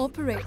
operate.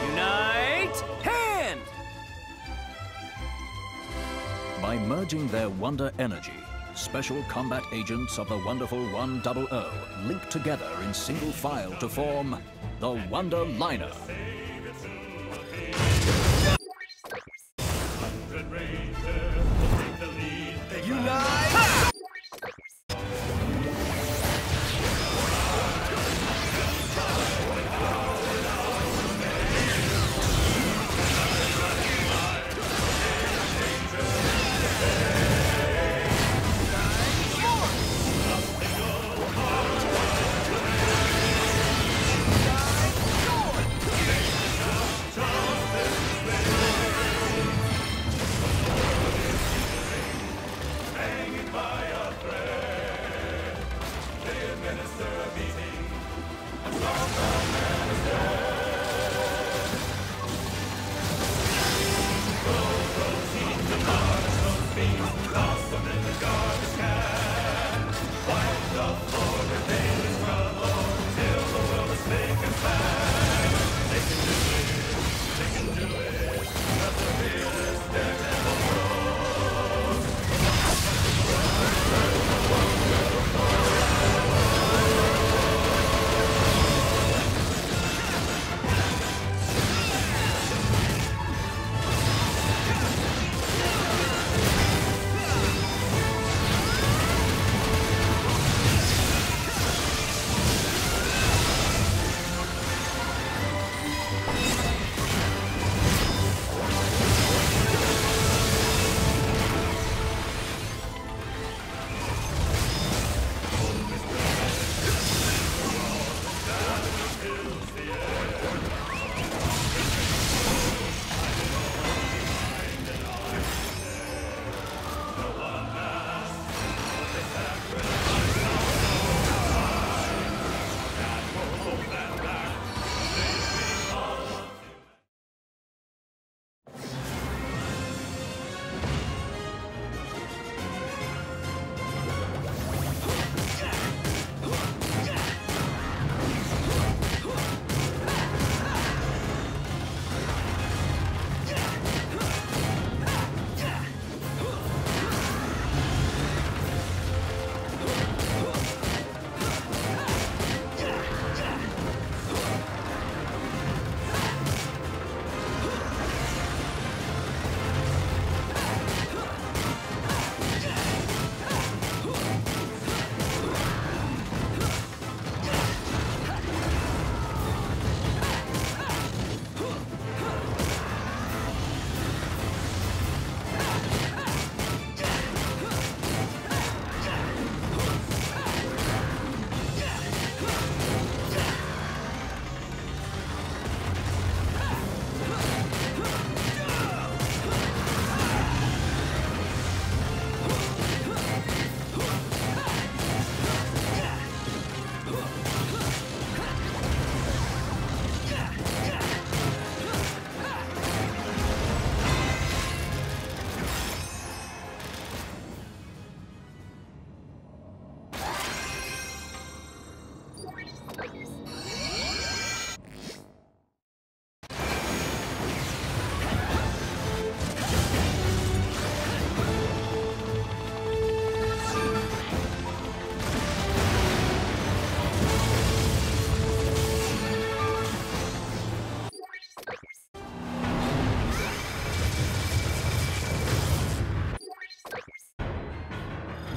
By merging their Wonder energy, special combat agents of the wonderful 100 link together in single file to form the Wonder Liner. Blossom in the garden, white the border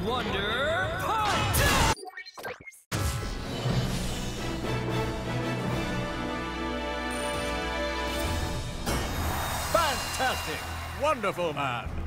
Wonder Punch! Fantastic! Wonderful, man!